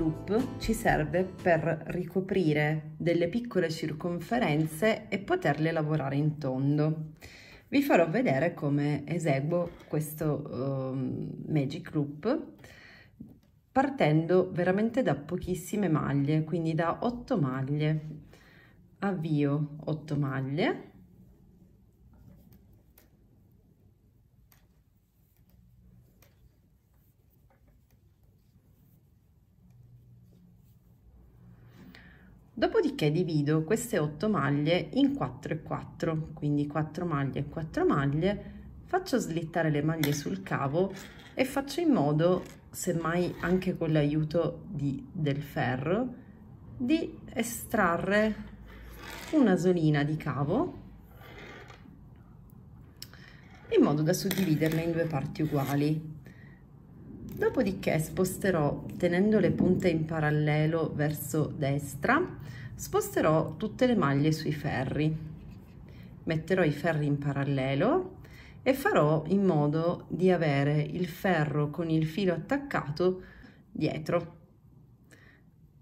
Loop ci serve per ricoprire delle piccole circonferenze e poterle lavorare in tondo. Vi farò vedere come eseguo questo uh, Magic Loop partendo veramente da pochissime maglie, quindi da 8 maglie. Avvio 8 maglie Dopodiché divido queste 8 maglie in 4 e 4, quindi 4 maglie e 4 maglie, faccio slittare le maglie sul cavo e faccio in modo, semmai anche con l'aiuto del ferro, di estrarre una solina di cavo in modo da suddividerle in due parti uguali. Dopodiché sposterò, tenendo le punte in parallelo verso destra, sposterò tutte le maglie sui ferri. Metterò i ferri in parallelo e farò in modo di avere il ferro con il filo attaccato dietro.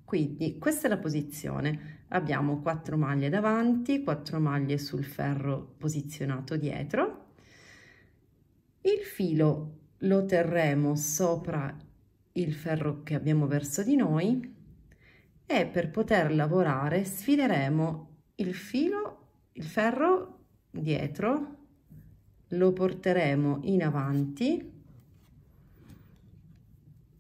Quindi questa è la posizione. Abbiamo quattro maglie davanti, quattro maglie sul ferro posizionato dietro. Il filo lo terremo sopra il ferro che abbiamo verso di noi e per poter lavorare sfideremo il filo, il ferro dietro, lo porteremo in avanti.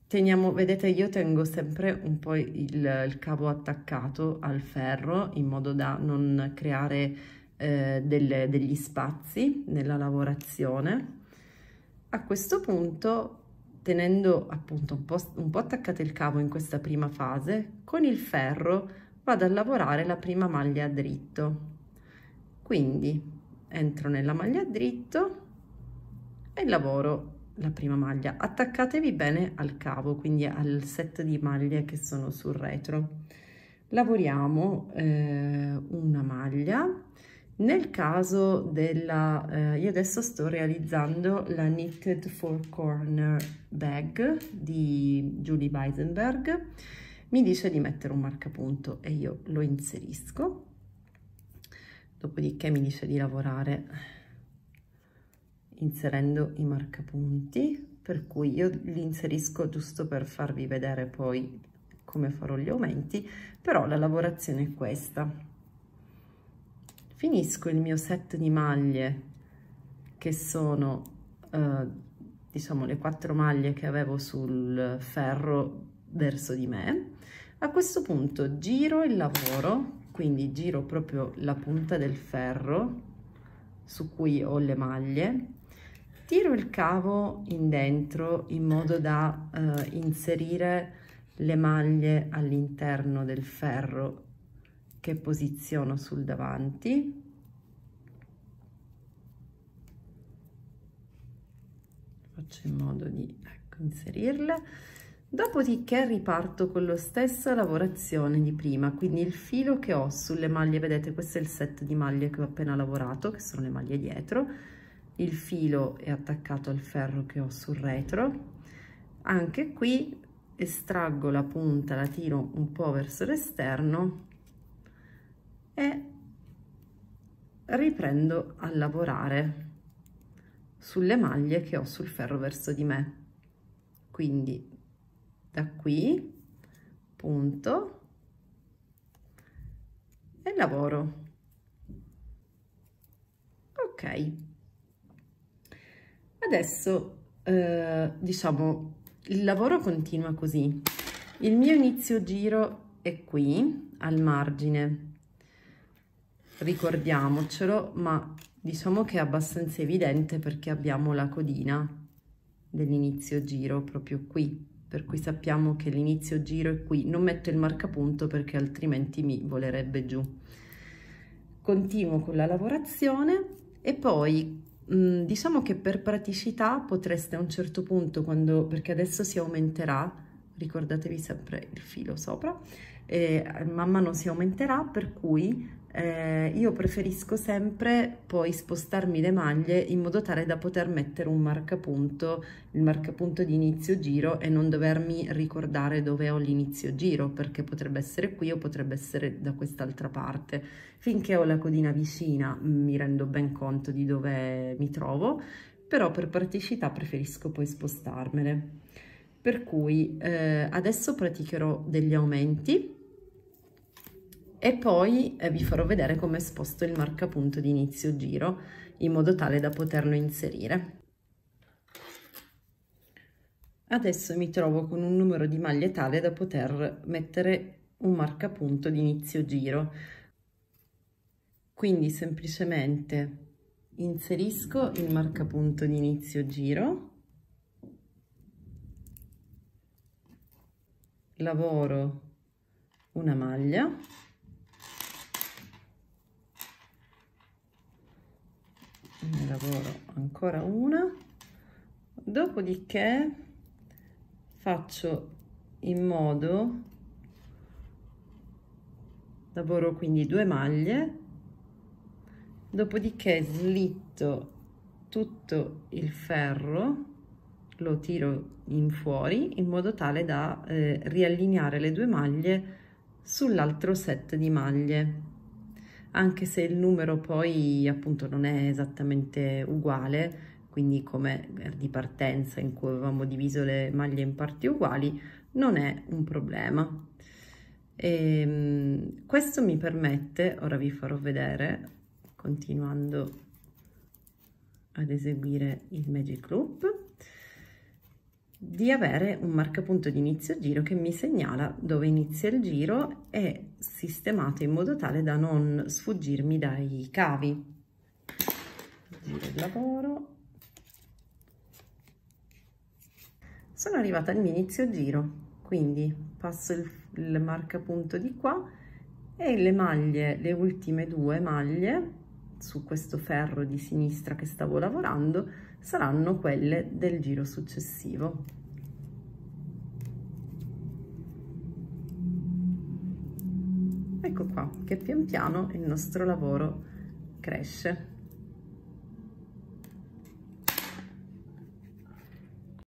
Teniamo vedete io tengo sempre un po il, il cavo attaccato al ferro in modo da non creare eh, delle, degli spazi nella lavorazione a questo punto, tenendo appunto un po', un po' attaccato il cavo in questa prima fase, con il ferro vado a lavorare la prima maglia a dritto. Quindi entro nella maglia a dritto e lavoro la prima maglia. Attaccatevi bene al cavo, quindi al set di maglie che sono sul retro. Lavoriamo eh, una maglia nel caso della, eh, io adesso sto realizzando la Knitted Four Corner Bag di Julie Weisenberg, mi dice di mettere un marcapunto e io lo inserisco, dopodiché mi dice di lavorare inserendo i marcapunti, per cui io li inserisco giusto per farvi vedere poi come farò gli aumenti, però la lavorazione è questa finisco il mio set di maglie che sono eh, diciamo le quattro maglie che avevo sul ferro verso di me. A questo punto giro il lavoro quindi giro proprio la punta del ferro su cui ho le maglie tiro il cavo in dentro in modo da eh, inserire le maglie all'interno del ferro che posiziono sul davanti. Faccio in modo di ecco, inserirle. Dopodiché riparto con la stessa lavorazione di prima quindi il filo che ho sulle maglie vedete questo è il set di maglie che ho appena lavorato che sono le maglie dietro. Il filo è attaccato al ferro che ho sul retro. Anche qui estraggo la punta la tiro un po verso l'esterno e riprendo a lavorare sulle maglie che ho sul ferro verso di me. Quindi da qui punto e lavoro. Ok. Adesso eh, diciamo il lavoro continua così. Il mio inizio giro è qui al margine ricordiamocelo, ma diciamo che è abbastanza evidente perché abbiamo la codina dell'inizio giro proprio qui, per cui sappiamo che l'inizio giro è qui. Non metto il marcapunto perché altrimenti mi volerebbe giù. Continuo con la lavorazione e poi mh, diciamo che per praticità potreste a un certo punto, quando, perché adesso si aumenterà, ricordatevi sempre il filo sopra, eh, man mano si aumenterà, per cui eh, io preferisco sempre poi spostarmi le maglie in modo tale da poter mettere un marcapunto, il marcapunto di inizio giro e non dovermi ricordare dove ho l'inizio giro perché potrebbe essere qui o potrebbe essere da quest'altra parte. Finché ho la codina vicina mi rendo ben conto di dove mi trovo, però per praticità preferisco poi spostarmele. Per cui eh, adesso praticherò degli aumenti e poi eh, vi farò vedere come sposto il marcapunto di inizio giro in modo tale da poterlo inserire. Adesso mi trovo con un numero di maglie tale da poter mettere un marcapunto di inizio giro. Quindi semplicemente inserisco il marcapunto di inizio giro, lavoro una maglia ne lavoro ancora una. Dopodiché faccio in modo lavoro quindi due maglie dopodiché slitto tutto il ferro lo tiro in fuori in modo tale da eh, riallineare le due maglie sull'altro set di maglie anche se il numero poi appunto non è esattamente uguale, quindi come di partenza in cui avevamo diviso le maglie in parti uguali, non è un problema. E, ehm, questo mi permette, ora vi farò vedere, continuando ad eseguire il Magic Loop, di avere un marcapunto di inizio giro che mi segnala dove inizia il giro e sistemato in modo tale da non sfuggirmi dai cavi. Giro il lavoro. Sono arrivata al mio inizio giro, quindi passo il, il marcapunto di qua e le maglie, le ultime due maglie su questo ferro di sinistra che stavo lavorando saranno quelle del giro successivo. Ecco qua che pian piano il nostro lavoro cresce.